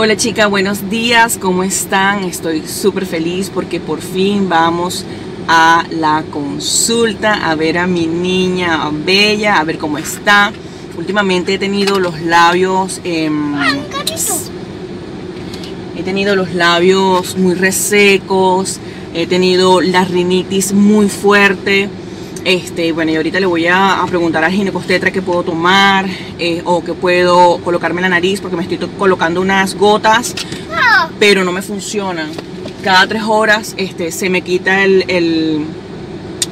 Hola chicas, buenos días, ¿cómo están? Estoy súper feliz porque por fin vamos a la consulta a ver a mi niña bella, a ver cómo está. Últimamente he tenido los labios... Em, he tenido los labios muy resecos, he tenido la rinitis muy fuerte. Este, bueno, y ahorita le voy a, preguntar al ginecostetra qué puedo tomar eh, o qué puedo colocarme en la nariz porque me estoy colocando unas gotas, pero no me funcionan. Cada tres horas este, se me quita el, el,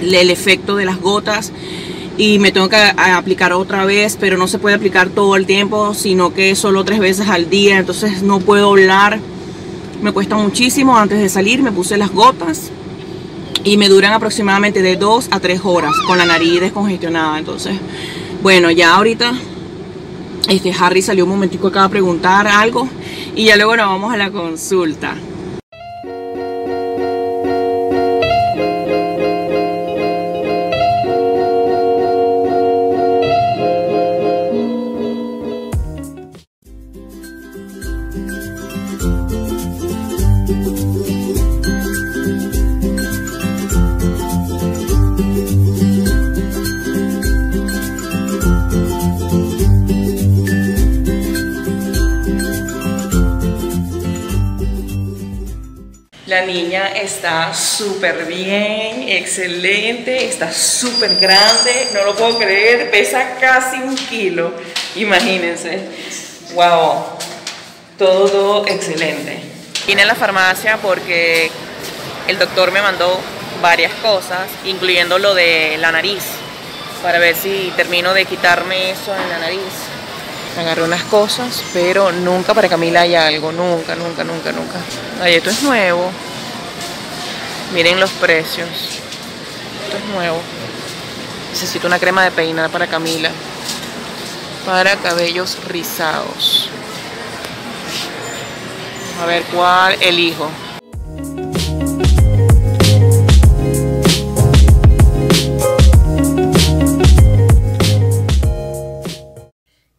el efecto de las gotas y me tengo que aplicar otra vez, pero no se puede aplicar todo el tiempo, sino que solo tres veces al día, entonces no puedo hablar me cuesta muchísimo. Antes de salir me puse las gotas y me duran aproximadamente de 2 a 3 horas con la nariz descongestionada. Entonces, bueno, ya ahorita este Harry salió un momentico acá a preguntar algo y ya luego nos vamos a la consulta. Niña está súper bien, excelente, está súper grande, no lo puedo creer, pesa casi un kilo, imagínense. Wow, todo, excelente. Vine a la farmacia porque el doctor me mandó varias cosas, incluyendo lo de la nariz, para ver si termino de quitarme eso en la nariz. Agarré unas cosas, pero nunca para Camila hay algo, nunca, nunca, nunca, nunca. Ay, esto es nuevo. Miren los precios. Esto es nuevo. Necesito una crema de peinar para Camila. Para cabellos rizados. A ver cuál elijo.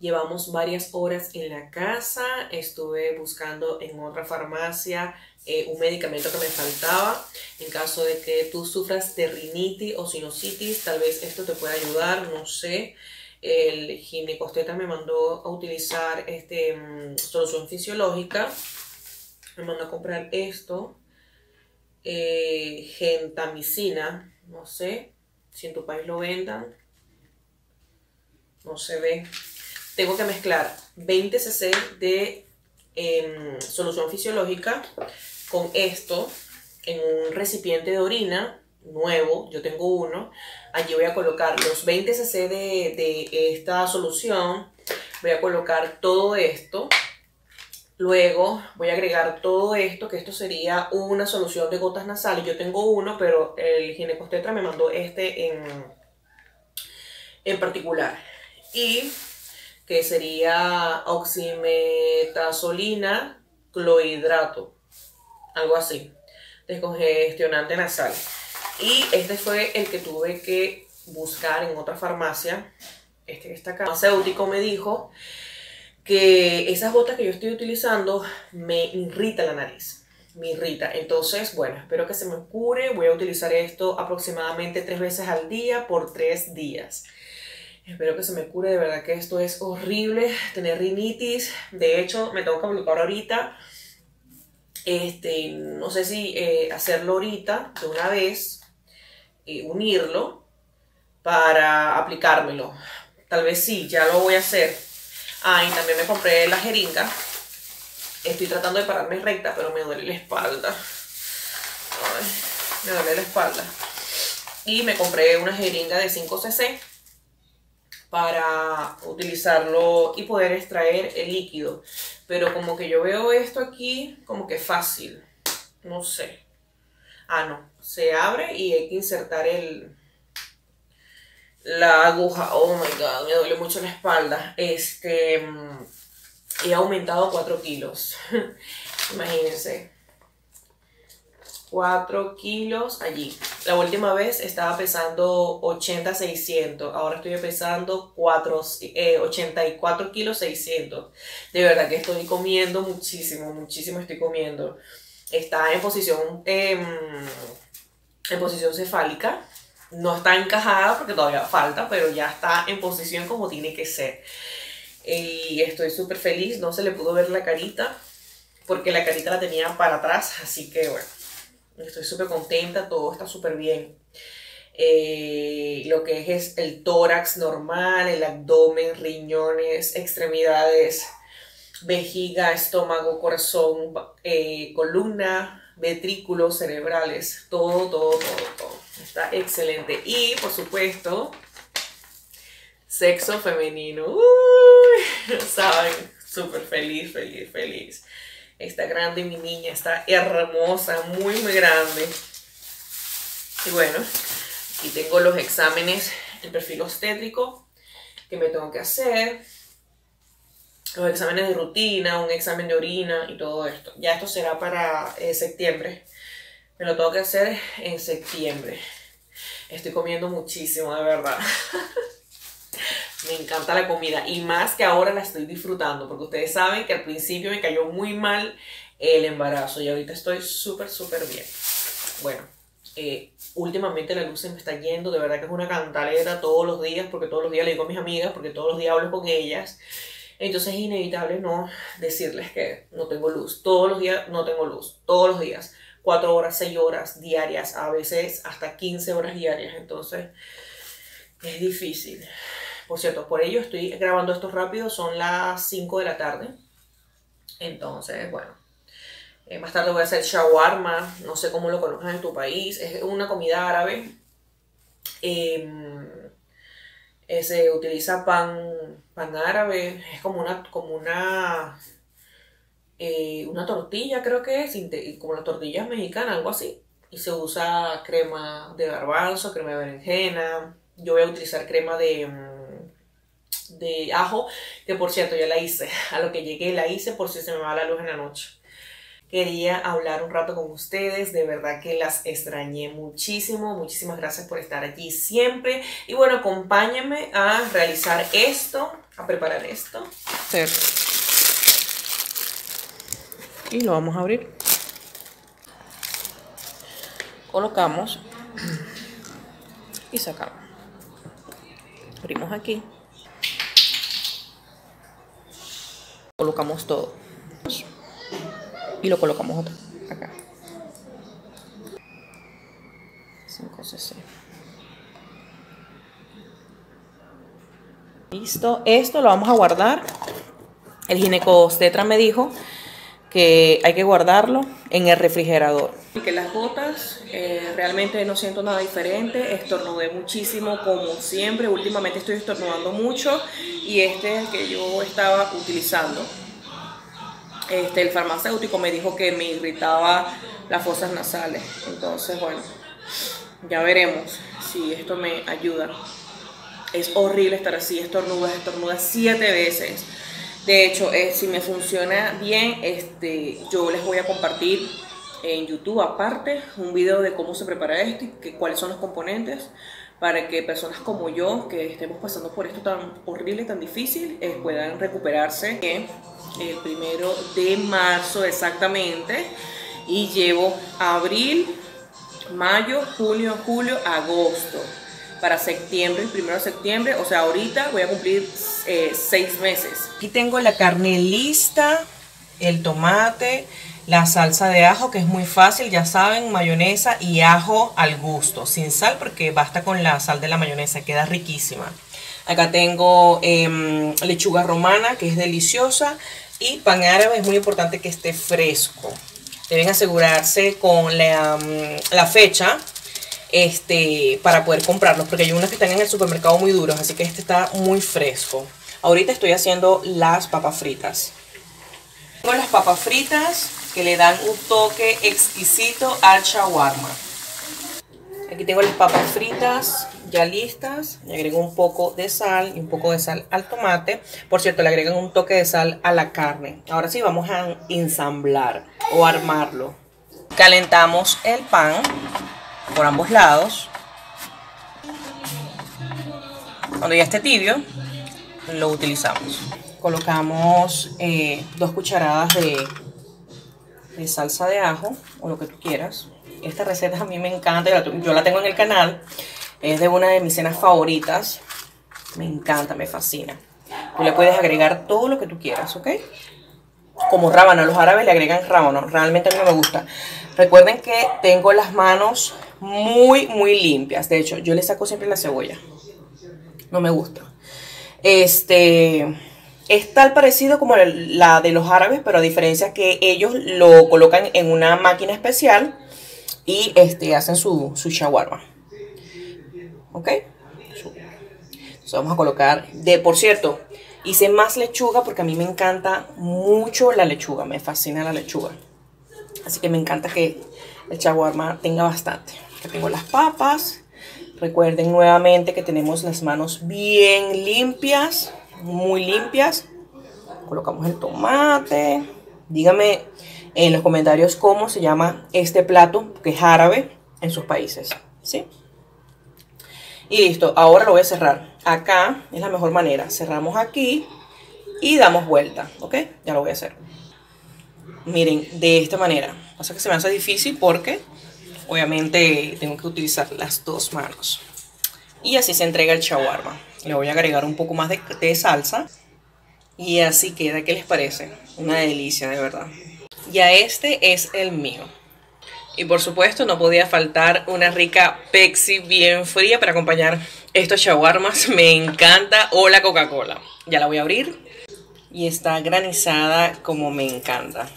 Llevamos varias horas en la casa, estuve buscando en otra farmacia eh, un medicamento que me faltaba. En caso de que tú sufras de rinitis o sinusitis, tal vez esto te pueda ayudar, no sé. El ginecosteta me mandó a utilizar este, mm, solución fisiológica. Me mandó a comprar esto. Eh, gentamicina, no sé si en tu país lo vendan. No se ve. Tengo que mezclar 20 cc de em, solución fisiológica con esto en un recipiente de orina nuevo, yo tengo uno, allí voy a colocar los 20 cc de, esta solución, voy a colocar todo esto, luego voy a agregar todo esto, que esto sería una solución de gotas nasales, yo tengo uno, pero el ginecostetra me mandó este en, en particular, y que sería oximetazolina clohidrato algo así, descongestionante nasal. Y este fue el que tuve que buscar en otra farmacia. Este que está acá. El farmacéutico me dijo que esas gotas que yo estoy utilizando me irrita la nariz. Me irrita. Entonces, bueno, espero que se me cure. Voy a utilizar esto aproximadamente tres veces al día por tres días. Espero que se me cure. De verdad que esto es horrible. Tener rinitis. De hecho, me tengo que aplicar ahorita este, no sé si eh, hacerlo ahorita de una vez, eh, unirlo para aplicármelo. Tal vez sí, ya lo voy a hacer. Ah, y también me compré la jeringa. Estoy tratando de pararme recta, pero me duele la espalda. me duele la espalda. Y me compré una jeringa de 5cc para utilizarlo y poder extraer el líquido. Pero como que yo veo esto aquí como que fácil. No sé. Ah, no. Se abre y hay que insertar el... La aguja. Oh my god, me duele mucho la espalda. Este... Mm, he aumentado 4 kilos. Imagínense. 4 kilos allí. La última vez estaba pesando 80, 600. Ahora estoy pesando 4, 84 eh, kilos 600. De verdad que estoy comiendo muchísimo, muchísimo estoy comiendo. Está en posición, em, en posición cefálica. No está encajada porque todavía falta, pero ya está en posición como tiene que ser. Y estoy súper feliz. No se le pudo ver la carita porque la carita la tenía para atrás. Así que bueno Estoy súper contenta, todo está súper bien. Eh, lo que es, el tórax normal, el abdomen, riñones, extremidades, vejiga, estómago, corazón, eh, columna, ventrículos cerebrales, todo, todo, todo, todo. Está excelente. Y por supuesto, sexo femenino. Uy, Saben, súper feliz, feliz, feliz. Está grande mi niña, está hermosa, muy, muy grande. Y bueno, aquí tengo los exámenes, el perfil obstétrico que me tengo que hacer. Los exámenes de rutina, un examen de orina y todo esto. Ya esto será para eh, septiembre. Me lo tengo que hacer en septiembre. Estoy comiendo muchísimo, de verdad. Me encanta la comida y más que ahora la estoy disfrutando porque ustedes saben que al principio me cayó muy mal el embarazo y ahorita estoy súper, súper bien. Bueno, eh, últimamente la luz se me está yendo, de verdad que es una cantaleta todos los días porque todos los días le digo a mis amigas porque todos los días hablo con ellas. Entonces es inevitable no decirles que no tengo luz. Todos los días no tengo luz. Todos los días. Cuatro horas, seis horas diarias, a veces hasta 15 horas diarias. Entonces es difícil. Por cierto, por ello estoy grabando esto rápido, son las 5 de la tarde. Entonces, bueno. Eh, más tarde voy a hacer shawarma, no sé cómo lo conozcan en tu país. Es una comida árabe. Em, eh, se utiliza pan, pan árabe, es como una, como una, eh, una tortilla, creo que es, como las tortillas mexicanas, algo así. Y se usa crema de garbanzo, crema de berenjena. Yo voy a utilizar crema de, mm, de ajo, que por cierto ya la hice, a lo que llegué la hice por si se me va la luz en la noche. Quería hablar un rato con ustedes, de verdad que las extrañé muchísimo, muchísimas gracias por estar aquí siempre. Y bueno, acompáñenme a realizar esto, a preparar esto. Y lo vamos a abrir. Colocamos y sacamos. Abrimos aquí. Colocamos todo. Y lo colocamos acá. 5 cc listo. Esto lo vamos a guardar. El ginecostetra me dijo que hay que guardarlo en el refrigerador. Que las gotas eh, realmente no siento nada diferente, estornudé muchísimo como siempre, últimamente estoy estornudando mucho y este es el que yo estaba utilizando. Este, el farmacéutico me dijo que me irritaba las fosas nasales, entonces bueno, ya veremos si esto me ayuda. Es horrible estar así, estornudas, estornudas siete veces de hecho, eh, si me funciona bien, este, yo les voy a compartir en YouTube aparte un video de cómo se prepara esto y que, cuáles son los componentes para que personas como yo que estemos pasando por esto tan horrible, tan difícil, eh, puedan recuperarse el primero de marzo exactamente y llevo abril, mayo, junio, julio, agosto para septiembre, el primero de septiembre, o sea, ahorita voy a cumplir eh, seis meses. Aquí tengo la carne lista, el tomate, la salsa de ajo, que es muy fácil, ya saben, mayonesa y ajo al gusto, sin sal, porque basta con la sal de la mayonesa, queda riquísima. Acá tengo em, lechuga romana, que es deliciosa, y pan árabe, es muy importante que esté fresco. Deben asegurarse con la, mm, la fecha, este, para poder comprarlos, porque hay unos que están en el supermercado muy duros, así que este está muy fresco. Ahorita estoy haciendo las papas fritas. Las papas fritas que le dan un toque exquisito al shawarma. Aquí tengo las papas fritas ya listas. Le agrego un poco de sal y un poco de sal al tomate. Por cierto, le agregan un toque de sal a la carne. Ahora sí, vamos a ensamblar o armarlo. Calentamos el pan por ambos lados. Cuando ya esté tibio, lo utilizamos. Colocamos eh, dos cucharadas de, salsa de ajo o lo que tú quieras. Esta receta a mí me encanta, yo la tengo en el canal. Es de una de mis cenas favoritas. Me encanta, me fascina. Tú le puedes agregar todo lo que tú quieras, ¿ok? Como rábano, los árabes le agregan rábano. Realmente a mí me gusta. Recuerden que tengo las manos muy, muy limpias. De hecho, yo le saco siempre la cebolla. No me gusta. Este es tal parecido como la de los árabes, pero a diferencia que ellos lo colocan en una máquina especial y este, hacen su, su shawarma. ¿Ok? Entonces vamos a colocar, de por cierto, hice más lechuga porque a mí me encanta mucho la lechuga, me fascina la lechuga. Así que me encanta que el shawarma tenga bastante. Aquí tengo las papas. Recuerden nuevamente que tenemos las manos bien limpias, muy limpias. Colocamos el tomate. Dígame en los comentarios cómo se llama este plato, que es árabe en sus países. ¿Sí? Y listo, ahora lo voy a cerrar. Acá es la mejor manera. Cerramos aquí y damos vuelta, ¿ok? Ya lo voy a hacer. Miren, de esta manera. Pasa que se me hace difícil porque obviamente tengo que utilizar las dos manos. Y así se entrega el shawarma. Le voy a agregar un poco más de, salsa. Y así queda. ¿Qué les parece? Una delicia, de verdad. Ya este es el mío. Y por supuesto no podía faltar una rica Pepsi bien fría para acompañar estos shawarmas. Me encanta. O la Coca-Cola. Ya la voy a abrir. Y está granizada como me encanta.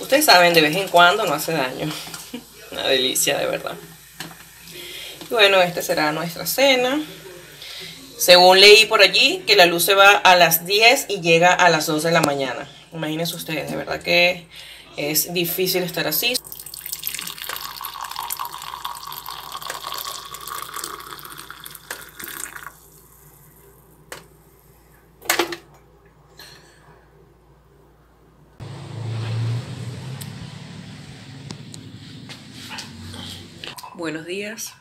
Ustedes saben, de vez en cuando no hace daño. Una delicia, de verdad. Bueno, esta será nuestra cena. Según leí por allí, que la luz se va a las 10 y llega a las 2 de la mañana. Imagínense ustedes, de verdad que es difícil estar así. Buenos días.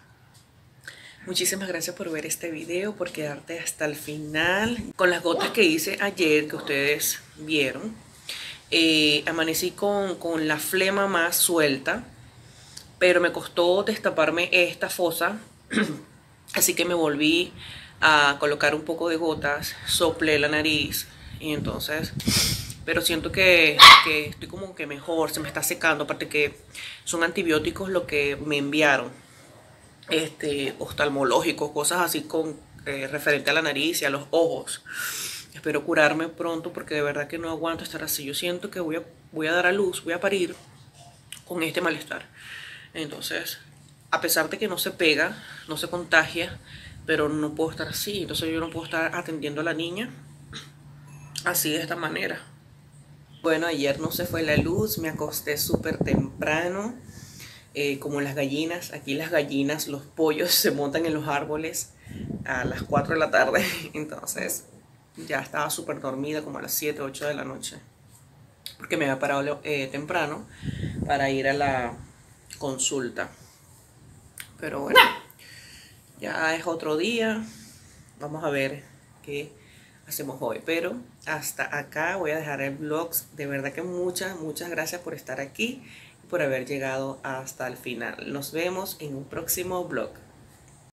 Muchísimas gracias por ver este video, por quedarte hasta el final. Con las gotas que hice ayer, que ustedes vieron, eh, amanecí con, con la flema más suelta, pero me costó destaparme esta fosa, así que me volví a colocar un poco de gotas, soplé la nariz y entonces pero siento que, que, estoy como que mejor, se me está secando, aparte que son antibióticos lo que me enviaron, este, oftalmológicos, cosas así con eh, referente a la nariz y a los ojos. Espero curarme pronto porque de verdad que no aguanto estar así. Yo siento que voy a, voy a dar a luz, voy a parir con este malestar. Entonces, a pesar de que no se pega, no se contagia, pero no puedo estar así. Entonces yo no puedo estar atendiendo a la niña así de esta manera. Bueno, ayer no se fue la luz, me acosté súper temprano, eh, como las gallinas. Aquí las gallinas, los pollos se montan en los árboles a las 4 de la tarde, entonces ya estaba súper dormida como a las 7, 8 de la noche. Porque me había parado eh, temprano para ir a la consulta. Pero bueno, ya es otro día. Vamos a ver qué hacemos hoy. Pero hasta acá voy a dejar el vlog. De verdad que muchas, muchas gracias por estar aquí por haber llegado hasta el final. Nos vemos en un próximo vlog.